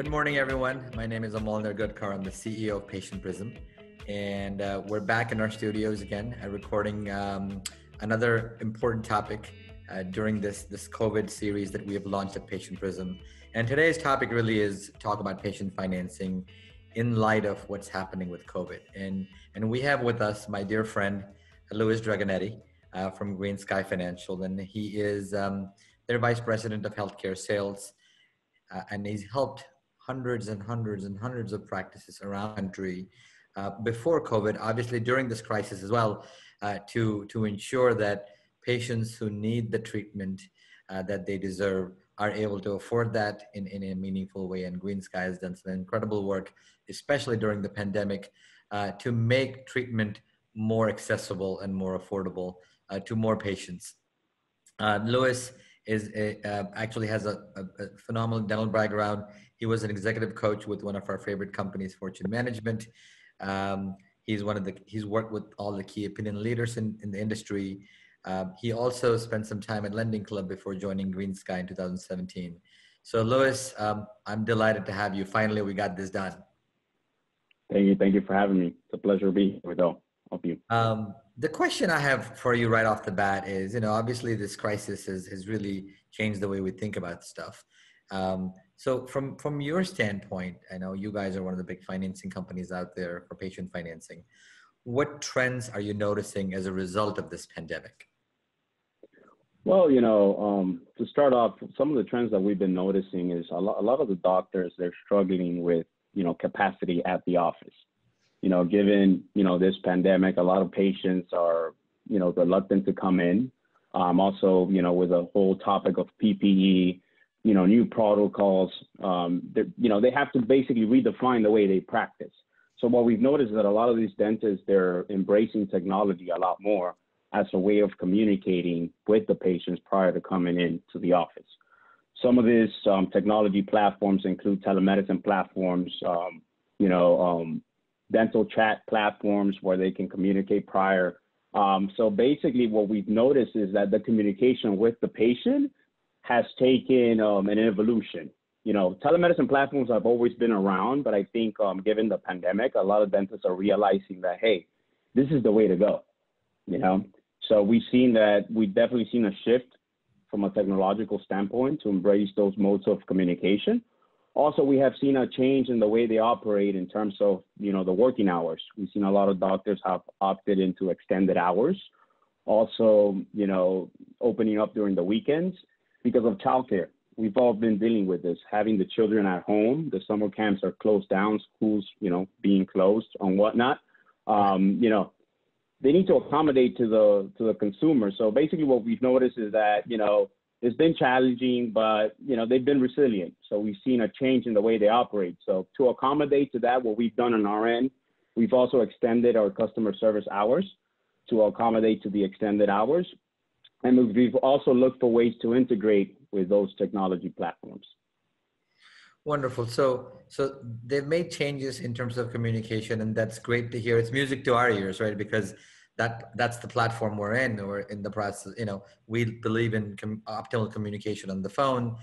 Good morning, everyone. My name is Amol Nirgudkar. I'm the CEO of Patient Prism. And uh, we're back in our studios again, uh, recording um, another important topic uh, during this, this COVID series that we have launched at Patient Prism. And today's topic really is talk about patient financing in light of what's happening with COVID. And, and we have with us my dear friend, Luis Dragonetti uh, from GreenSky Financial. And he is um, their vice president of healthcare sales. Uh, and he's helped hundreds and hundreds and hundreds of practices around the country uh, before COVID, obviously during this crisis as well, uh, to, to ensure that patients who need the treatment uh, that they deserve are able to afford that in, in a meaningful way. And GreenSky has done some incredible work, especially during the pandemic, uh, to make treatment more accessible and more affordable uh, to more patients. Uh, Luis is a, actually has a, a, a phenomenal dental background. He was an executive coach with one of our favorite companies, Fortune Management. Um, he's one of the he's worked with all the key opinion leaders in, in the industry. Um, he also spent some time at Lending Club before joining GreenSky in 2017. So, Luis, um, I'm delighted to have you. Finally, we got this done. Thank you. Thank you for having me. It's a pleasure being here with all of you. Um, the question I have for you right off the bat is, you know, obviously this crisis has, has really changed the way we think about stuff. Um, so from from your standpoint, I know you guys are one of the big financing companies out there for patient financing. What trends are you noticing as a result of this pandemic? Well, you know, um, to start off, some of the trends that we've been noticing is a lot, a lot of the doctors they're struggling with, you know, capacity at the office. You know, given you know this pandemic, a lot of patients are, you know, reluctant to come in. Um, also, you know, with the whole topic of PPE, you know, new protocols. Um, you know, they have to basically redefine the way they practice. So what we've noticed is that a lot of these dentists, they're embracing technology a lot more as a way of communicating with the patients prior to coming in to the office. Some of these um, technology platforms include telemedicine platforms, um, you know, um, dental chat platforms where they can communicate prior. Um, so basically what we've noticed is that the communication with the patient has taken um, an evolution. You know, telemedicine platforms have always been around, but I think um, given the pandemic, a lot of dentists are realizing that, hey, this is the way to go. You know, so we've seen that we've definitely seen a shift from a technological standpoint to embrace those modes of communication. Also, we have seen a change in the way they operate in terms of, you know, the working hours. We've seen a lot of doctors have opted into extended hours. Also, you know, opening up during the weekends because of childcare. We've all been dealing with this, having the children at home. The summer camps are closed down, schools, you know, being closed and whatnot. Um, you know, they need to accommodate to the to the consumer. So basically, what we've noticed is that you know it's been challenging, but you know they've been resilient. So we've seen a change in the way they operate. So to accommodate to that, what we've done on our end, we've also extended our customer service hours to accommodate to the extended hours. And we've also looked for ways to integrate with those technology platforms. Wonderful. So, so they've made changes in terms of communication, and that's great to hear. It's music to our ears, right? Because that that's the platform we're in, or in the process. You know, we believe in com- optimal communication on the phone,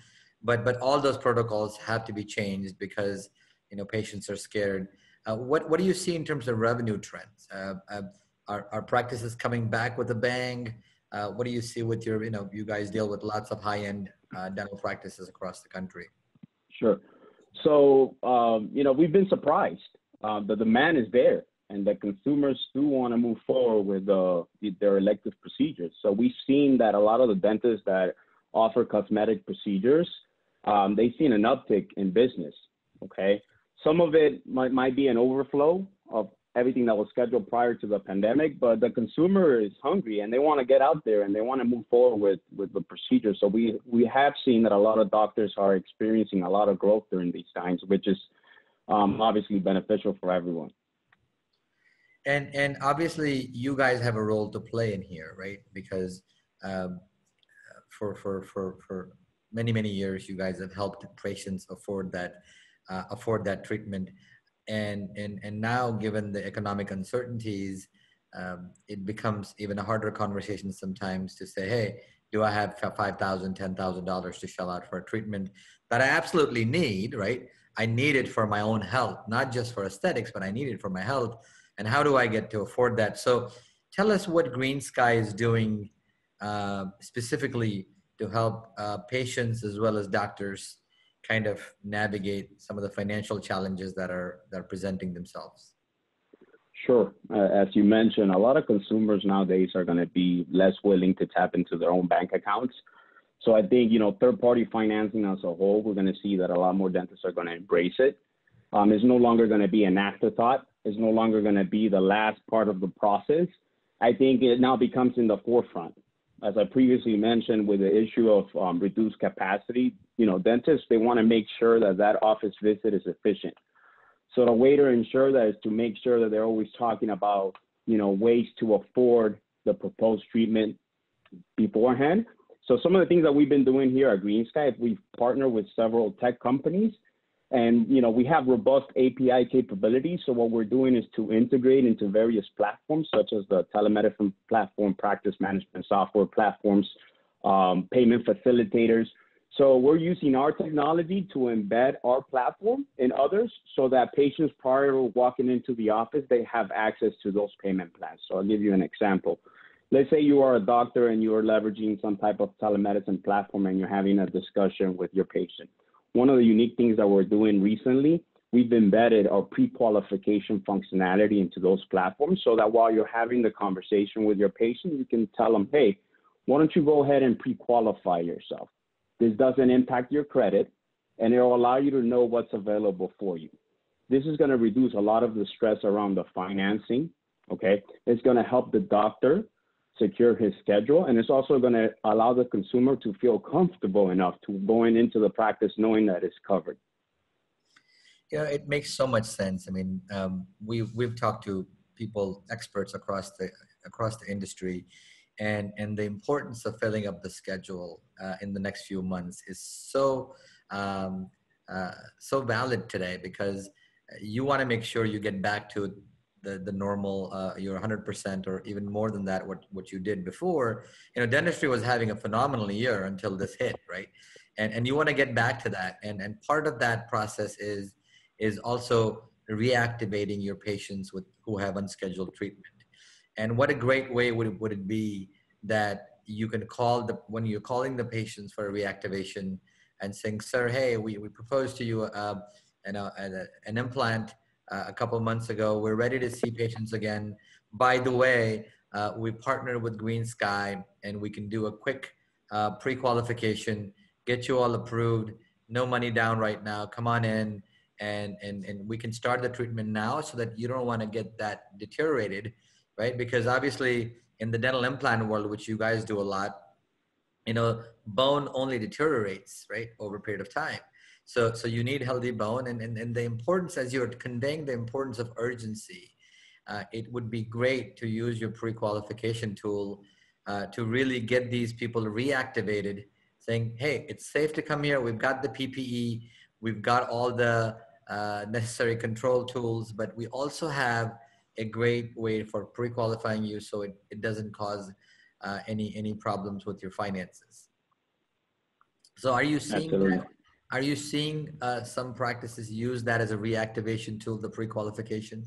but but all those protocols have to be changed because you know patients are scared. Uh, what what do you see in terms of revenue trends? Uh, uh, are are practices coming back with a bang? Uh, what do you see with your, you know, you guys deal with lots of high-end uh, dental practices across the country? Sure. So, um, you know, we've been surprised. Uh, the demand is there and the consumers do want to move forward with uh, their elective procedures. So we've seen that a lot of the dentists that offer cosmetic procedures, um, they've seen an uptick in business. Okay. Some of it might, might be an overflow of everything that was scheduled prior to the pandemic, but the consumer is hungry and they want to get out there and they want to move forward with, with the procedure. So we, we have seen that a lot of doctors are experiencing a lot of growth during these times, which is um, obviously beneficial for everyone. And, and obviously you guys have a role to play in here, right? Because um, for, for, for, for many, many years, you guys have helped patients afford that, uh, afford that treatment and and and now given the economic uncertainties um, it becomes even a harder conversation sometimes to say hey do i have $5000 $10000 to shell out for a treatment that i absolutely need right I need it for my own health, not just for aesthetics, but I need it for my health. And how do I get to afford that? So tell us what GreenSky is doing uh, specifically to help uh, patients as well as doctors kind of navigate some of the financial challenges that are that are presenting themselves. Sure. Uh, as you mentioned, a lot of consumers nowadays are going to be less willing to tap into their own bank accounts. So I think, you know, third party financing as a whole, we're going to see that a lot more dentists are going to embrace it. Um, it's no longer going to be an afterthought. It's no longer going to be the last part of the process. I think it now becomes in the forefront. As I previously mentioned, with the issue of um, reduced capacity, you know, dentists, they want to make sure that that office visit is efficient. So the way to ensure that is to make sure that they're always talking about, you know, ways to afford the proposed treatment beforehand. So some of the things that we've been doing here at GreenSky, we've partnered with several tech companies and you know we have robust API capabilities. So what we're doing is to integrate into various platforms such as the telemedicine platform, practice management software platforms, um, payment facilitators. So we're using our technology to embed our platform in others so that patients prior to walking into the office, they have access to those payment plans. So I'll give you an example. Let's say you are a doctor and you are leveraging some type of telemedicine platform and you're having a discussion with your patient. One of the unique things that we're doing recently, we've embedded our pre-qualification functionality into those platforms so that while you're having the conversation with your patient, you can tell them, hey, why don't you go ahead and pre-qualify yourself? This doesn't impact your credit, and it will allow you to know what's available for you. This is going to reduce a lot of the stress around the financing. Okay, it's going to help the doctor secure his schedule, and it's also going to allow the consumer to feel comfortable enough to going into the practice knowing that it's covered. Yeah, it makes so much sense. I mean, um, we've we've talked to people, experts across the across the industry, and and the importance of filling up the schedule uh, in the next few months is so um, uh, so valid today because you want to make sure you get back to the, the normal uh, you're 100% or even more than that what what you did before you know dentistry was having a phenomenal year until this hit right? And and you want to get back to that. And and part of that process is is also reactivating your patients with who have unscheduled treatment. And what a great way would, it would it be that you can call the when you're calling the patients for a reactivation and saying sir hey we, we propose to you uh, an, uh, an implant uh, a couple months ago. We're ready to see patients again. By the way, uh, we partnered with GreenSky and we can do a quick uh, pre-qualification, get you all approved, no money down right now. Come on in and, and, and we can start the treatment now so that you don't want to get that deteriorated, right? Because obviously in the dental implant world, which you guys do a lot, you know, bone only deteriorates, right, over a period of time. So, so you need healthy bone and, and, and the importance as you're conveying the importance of urgency, uh, it would be great to use your pre-qualification tool uh, to really get these people reactivated saying, hey, it's safe to come here. We've got the PPE. We've got all the uh, necessary control tools, but we also have a great way for pre-qualifying you so it, it doesn't cause uh, any, any problems with your finances. So are you seeing Absolutely. that? Are you seeing uh, some practices use that as a reactivation tool, the pre-qualification?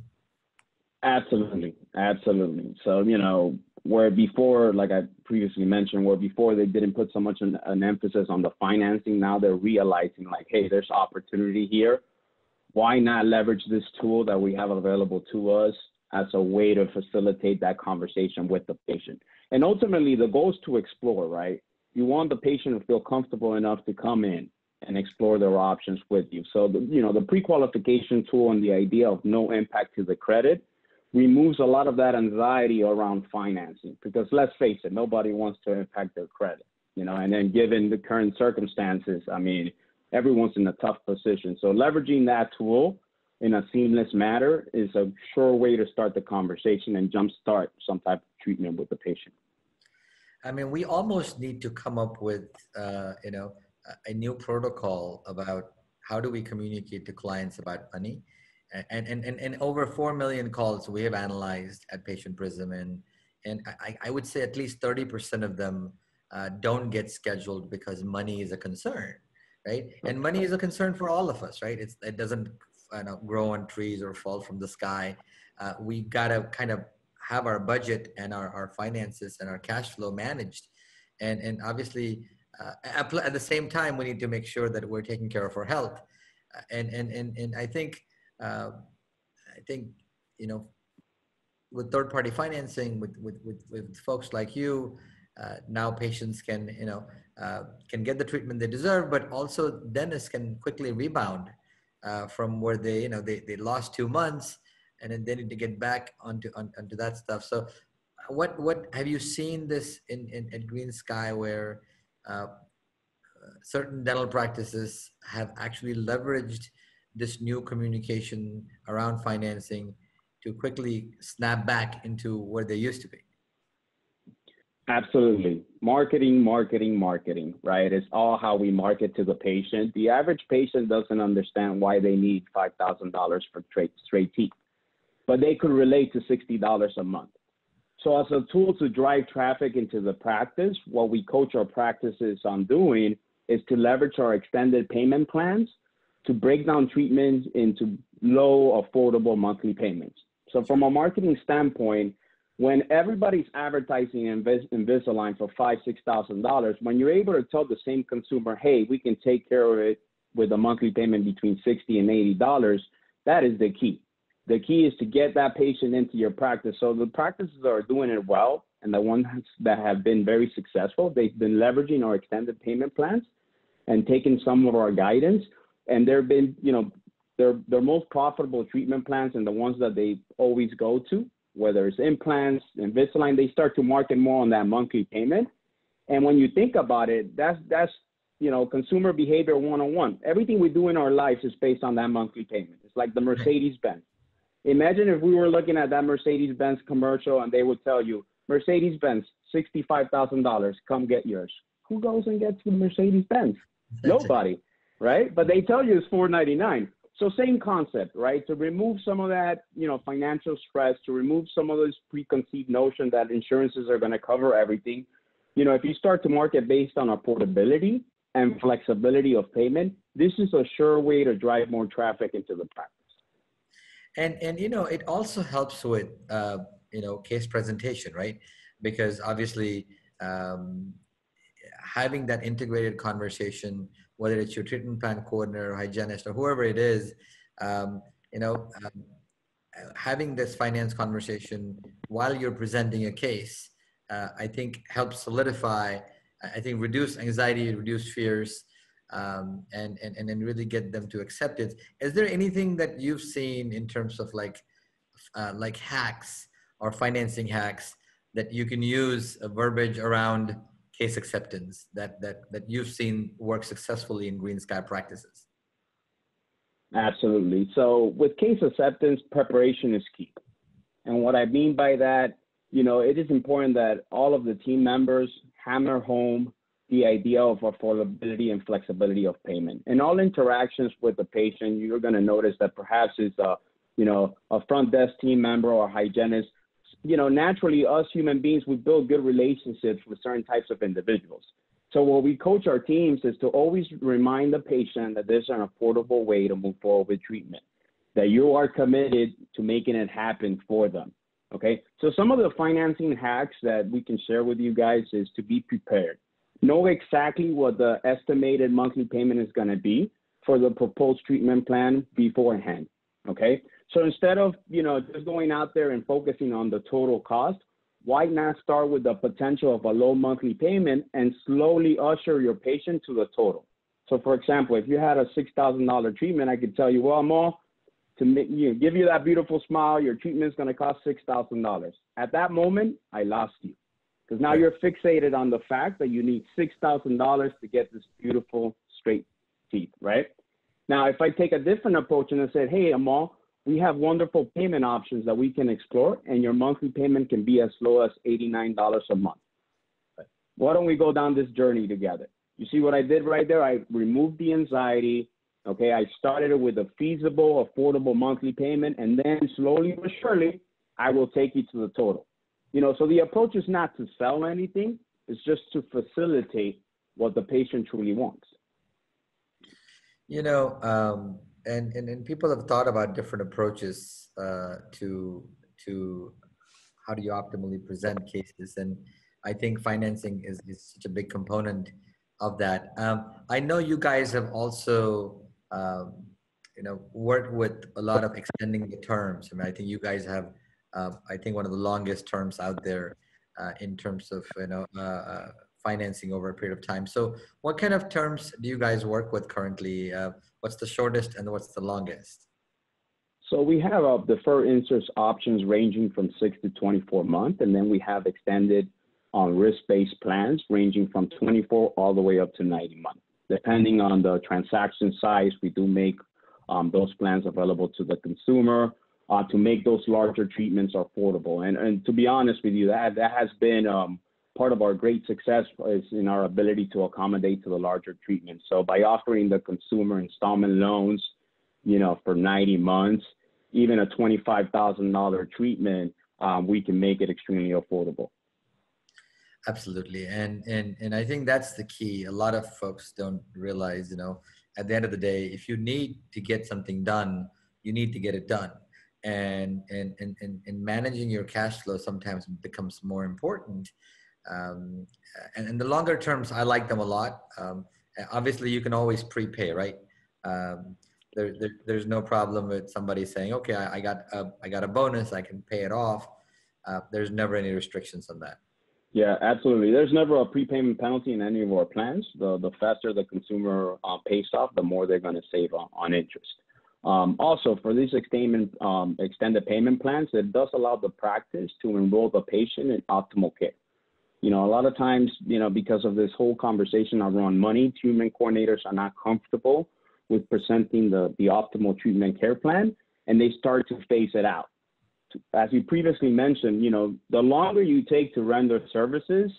Absolutely, absolutely. So you know, where before, like I previously mentioned, where before they didn't put so much an, an emphasis on the financing, now they're realizing like, hey, there's opportunity here. Why not leverage this tool that we have available to us as a way to facilitate that conversation with the patient? And ultimately, the goal is to explore, right? You want the patient to feel comfortable enough to come in and explore their options with you. So, the, you know, the pre-qualification tool and the idea of no impact to the credit removes a lot of that anxiety around financing because let's face it, nobody wants to impact their credit, you know, and then given the current circumstances, I mean, everyone's in a tough position. So leveraging that tool in a seamless manner is a sure way to start the conversation and jumpstart some type of treatment with the patient. I mean, we almost need to come up with, uh, you know, a new protocol about how do we communicate to clients about money. And, and, and, and over 4 million calls we have analyzed at Patient Prism, and, and I, I would say at least 30% of them uh, don't get scheduled because money is a concern, right? And money is a concern for all of us, right? It's, it doesn't you know, grow on trees or fall from the sky. Uh, we gotta kind of have our budget and our, our finances and our cash flow managed. And, and obviously, uh, at the same time, we need to make sure that we're taking care of our health. Uh, and, and, and, and I think, uh, I think, you know, with third party financing, with, with, with, with folks like you, uh, now patients can, you know, uh, can get the treatment they deserve, but also dentists can quickly rebound uh, from where they, you know, they, they lost two months and then they need to get back onto, on, onto that stuff. So what, what have you seen this in, in at GreenSky where uh, certain dental practices have actually leveraged this new communication around financing to quickly snap back into where they used to be? Absolutely. Marketing, marketing, marketing, right? It's all how we market to the patient. The average patient doesn't understand why they need $5,000 for straight teeth, but they could relate to $60 a month. So, as a tool to drive traffic into the practice, what we coach our practices on doing is to leverage our extended payment plans to break down treatments into low, affordable monthly payments. So from a marketing standpoint, when everybody's advertising Invis- Invisalign for five, six thousand dollars, when you're able to tell the same consumer, hey, we can take care of it with a monthly payment between sixty and eighty dollars, that is the key. The key is to get that patient into your practice. So the practices that are doing it well and the ones that have been very successful, they've been leveraging our extended payment plans and taking some of our guidance. And there have been, you know, their their most profitable treatment plans and the ones that they always go to, whether it's implants, Invisalign, they start to market more on that monthly payment. And when you think about it, that's that's you know consumer behavior 101. Everything we do in our lives is based on that monthly payment. It's like the Mercedes Benz. Imagine if we were looking at that Mercedes Benz commercial and they would tell you Mercedes Benz, $65,000, come get yours. Who goes and gets the Mercedes Benz? Nobody, right? But they tell you it's 499. So same concept, right? To remove some of that, you know, financial stress, to remove some of this preconceived notion that insurances are going to cover everything. You know, if you start to market based on affordability and flexibility of payment, this is a sure way to drive more traffic into the practice. And and you know, it also helps with uh, you know case presentation, right? Because obviously. Um, having that integrated conversation whether it's your treatment plan coordinator, or hygienist, or whoever it is, um, you know, um, having this finance conversation while you're presenting a case, uh, I think helps solidify, I think reduce anxiety, reduce fears, um, and, and, and then really get them to accept it. Is there anything that you've seen in terms of like, uh, like hacks or financing hacks that you can use a verbiage around case acceptance that that that you've seen work successfully in GreenSky practices? Absolutely. So with case acceptance preparation is key. And what i mean by that you know it is important that all of the team members hammer home the idea of affordability and flexibility of payment in all interactions with the patient you're going to notice that perhaps it's a you know a front desk team member or hygienist you know, naturally, us human beings, we build good relationships with certain types of individuals. So what we coach our teams is to always remind the patient that there's an affordable way to move forward with treatment, that you are committed to making it happen for them. Okay. So some of the financing hacks that we can share with you guys is to be prepared. Know exactly what the estimated monthly payment is going to be for the proposed treatment plan beforehand. Okay. So instead of, you know, just going out there and focusing on the total cost, why not start with the potential of a low monthly payment and slowly usher your patient to the total? So for example, if you had a $6,000 treatment, I could tell you, well, Mo, to make, you give you that beautiful smile, your treatment is going to cost $6,000. At that moment, I lost you because now you're fixated on the fact that you need $6,000 to get this beautiful straight teeth, right? Now, if I take a different approach and I said, hey, Amol, we have wonderful payment options that we can explore, and your monthly payment can be as low as $89 a month. Why don't we go down this journey together? You see what I did right there? I removed the anxiety. Okay, I started it with a feasible, affordable monthly payment, and then slowly but surely, I will take you to the total. You know, so the approach is not to sell anything, it's just to facilitate what the patient truly wants. You know, um, and, and and people have thought about different approaches uh, to to how do you optimally present cases, and I think financing is is such a big component of that. Um, I know you guys have also um, you know worked with a lot of extending the terms. I mean, I think you guys have uh, I think one of the longest terms out there uh, in terms of you know uh, uh, financing over a period of time. So, what kind of terms do you guys work with currently? Uh, what's the shortest and what's the longest? So we have uh, deferred interest options ranging from six to 24 months, and then we have extended on risk-based plans ranging from 24 all the way up to 90 months. Depending on the transaction size, we do make um, those plans available to the consumer uh, to make those larger treatments affordable. And, and to be honest with you, that, that has been um, part of our great success is in our ability to accommodate to the larger treatments. So by offering the consumer installment loans, you know, for 90 months, even a $25,000 treatment, um, we can make it extremely affordable. Absolutely. And, and, and I think that's the key. A lot of folks don't realize, you know, at the end of the day, if you need to get something done, you need to get it done and and and, and, managing your cash flow sometimes becomes more important um, and in the longer terms i like them a lot um, obviously you can always prepay right um, there, there, there's no problem with somebody saying okay I, I, got a, I got a bonus i can pay it off uh, there's never any restrictions on that yeah, absolutely. There's never a prepayment penalty in any of our plans. The the faster the consumer uh, pays off, the more they're going to save on, on interest. Um, also, for these extended, um, extended payment plans, it does allow the practice to enroll the patient in optimal care. You know, a lot of times, you know, because of this whole conversation around money, treatment coordinators are not comfortable with presenting the, the optimal treatment care plan, and they start to phase it out. As you previously mentioned, you know, the longer you take to render services,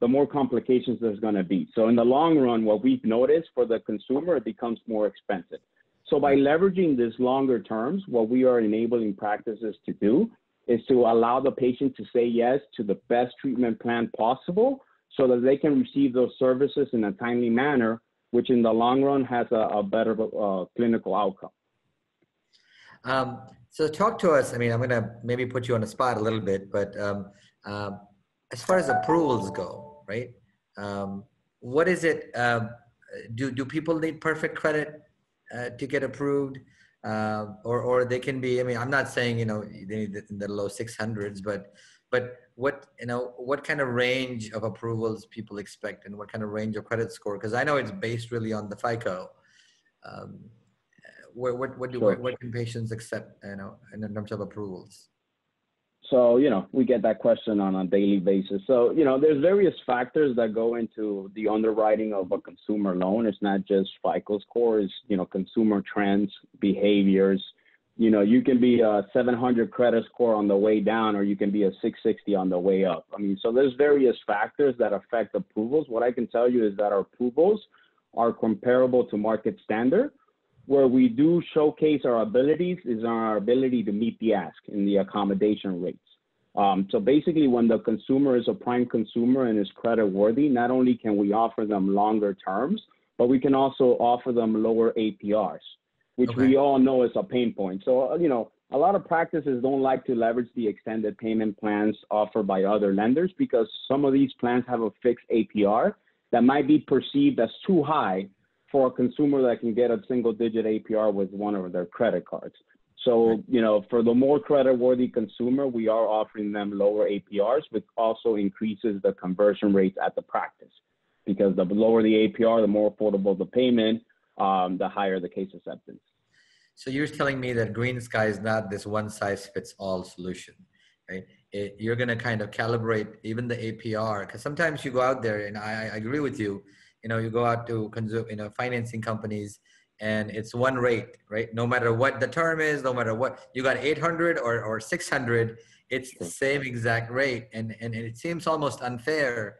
the more complications there's going to be. So in the long run, what we've noticed for the consumer, it becomes more expensive. So by leveraging these longer terms, what we are enabling practices to do is to allow the patient to say yes to the best treatment plan possible so that they can receive those services in a timely manner, which in the long run has a, a better uh, clinical outcome. Um, so talk to us. I mean, I'm going to maybe put you on the spot a little bit, but um, um, as far as approvals go, right? Um, what is it? Um, do do people need perfect credit uh, to get approved, uh, or or they can be. I mean, I'm not saying you know they need in the low 600s, but but what you know what kind of range of approvals people expect, and what kind of range of credit score? Because I know it's based really on the FICO. Um, what what what do sure. what, what can patients accept? You know, in terms of approvals. So, you know, we get that question on a daily basis. So, you know, there's various factors that go into the underwriting of a consumer loan. It's not just FICO scores, you know, consumer trends, behaviors. You know, you can be a 700 credit score on the way down, or you can be a 660 on the way up. I mean, so there's various factors that affect approvals. What I can tell you is that our approvals are comparable to market standard where we do showcase our abilities is our ability to meet the ask in the accommodation rates. Um, so basically, when the consumer is a prime consumer and is credit worthy, not only can we offer them longer terms, but we can also offer them lower APRs, which okay. we all know is a pain point. So, uh, you know, a lot of practices don't like to leverage the extended payment plans offered by other lenders because some of these plans have a fixed APR that might be perceived as too high for a consumer that can get a single digit APR with one of their credit cards. So, you know, for the more credit worthy consumer, we are offering them lower APRs, which also increases the conversion rates at the practice. Because the lower the APR, the more affordable the payment, um, the higher the case acceptance. So you're telling me that GreenSky is not this one size fits all solution, right? It, you're going to kind of calibrate even the APR because sometimes you go out there, and I, I agree with you you know you go out to consume you know financing companies and it's one rate right? No matter what the term is no matter what you got 800 or, or 600 it's the same exact rate. And and it seems almost unfair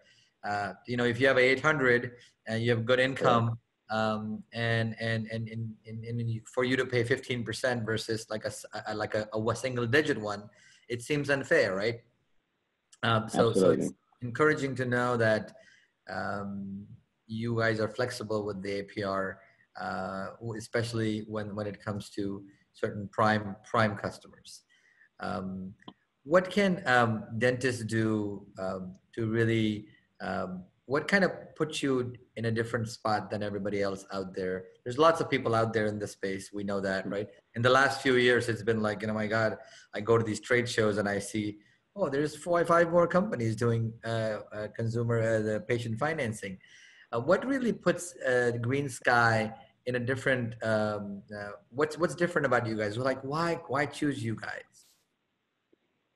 uh, you know if you have 800 and you have good income um, and, and and and and for you to pay 15% versus like a, a like a, a, single digit one it seems unfair right? Um, so so it's encouraging to know that um, you guys are flexible with the APR uh, especially when, when it comes to certain prime prime customers. Um, what can um, dentists do um, to really um, what kind of puts you in a different spot than everybody else out there? There's lots of people out there in the space we know that right? In the last few years it's been like you know my god i go to these trade shows and i see oh there's four or five more companies doing uh, uh, consumer uh, patient financing uh, what really puts uh, GreenSky in a different um, uh, what's what's different about you guys like why why choose you guys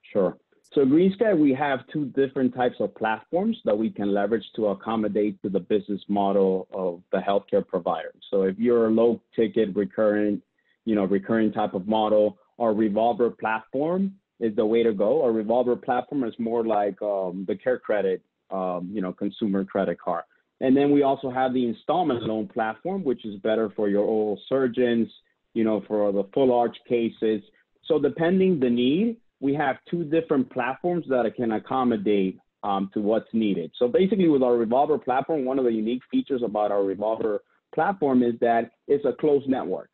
sure so GreenSky, we have two different types of platforms that we can leverage to accommodate to the business model of the healthcare provider. So if you're a low ticket recurrent, you know, recurring type of model, our revolver platform is the way to go. Our revolver platform is more like um, the CareCredit, um, you know, consumer credit card. And then we also have the installment loan platform, which is better for your oral surgeons, you know, for the full arch cases. So depending the need, we have two different platforms that can accommodate um, to what's needed. So basically with our Revolver platform, one of the unique features about our Revolver platform is that it's a closed network,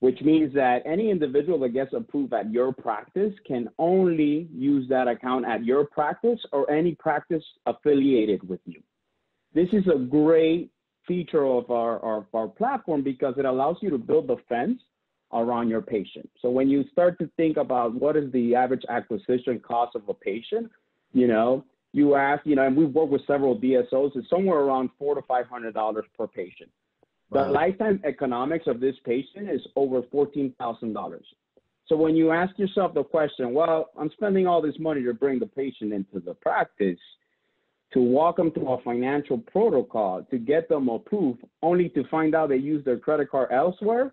which means that any individual that gets approved at your practice can only use that account at your practice or any practice affiliated with you. This is a great feature of our, our, our platform because it allows you to build the fence around your patient. So when you start to think about what is the average acquisition cost of a patient, you know, you ask, you know, and we've worked with several DSOs, it's somewhere around four to five hundred dollars per patient. The wow. lifetime economics of this patient is over fourteen thousand dollars. So when you ask yourself the question, well, I'm spending all this money to bring the patient into the practice, to walk them through a financial protocol to get them approved, only to find out they use their credit card elsewhere,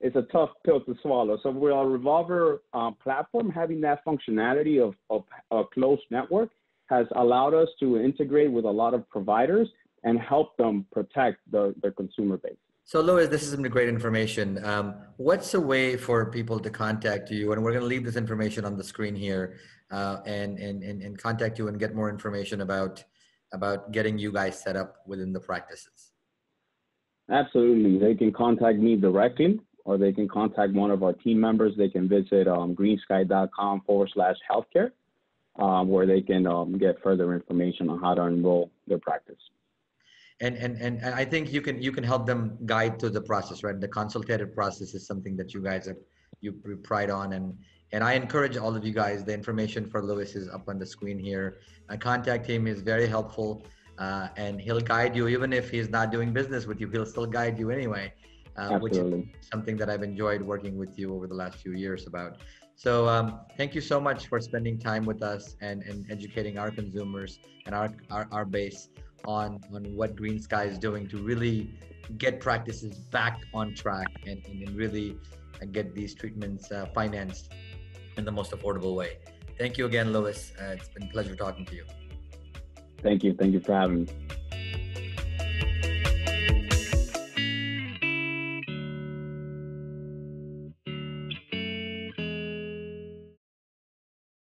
it's a tough pill to swallow. So with our Revolver uh, platform, having that functionality of, of a closed network has allowed us to integrate with a lot of providers and help them protect the, their consumer base. So, Luis, this is some great information. Um, what's a way for people to contact you? And we're going to leave this information on the screen here uh, and, and, and, and contact you and get more information about, about getting you guys set up within the practices. Absolutely. They can contact me directly or they can contact one of our team members. They can visit um, greensky.com forward slash healthcare, um, where they can um, get further information on how to enroll their practice. And, and, and I think you can you can help them guide to the process, right? The consultative process is something that you guys have you pride on, and and I encourage all of you guys. The information for Luis is up on the screen here. Contact him is very helpful, uh, and he'll guide you even if he's not doing business with you. He'll still guide you anyway uh, which is something that I've enjoyed working with you over the last few years about. So um, thank you so much for spending time with us and, and educating our consumers and our, our, our base on, on what GreenSky is doing to really get practices back on track and, and really uh, get these treatments uh, financed in the most affordable way. Thank you again, Luis. Uh, it's been a pleasure talking to you. Thank you. Thank you for having me.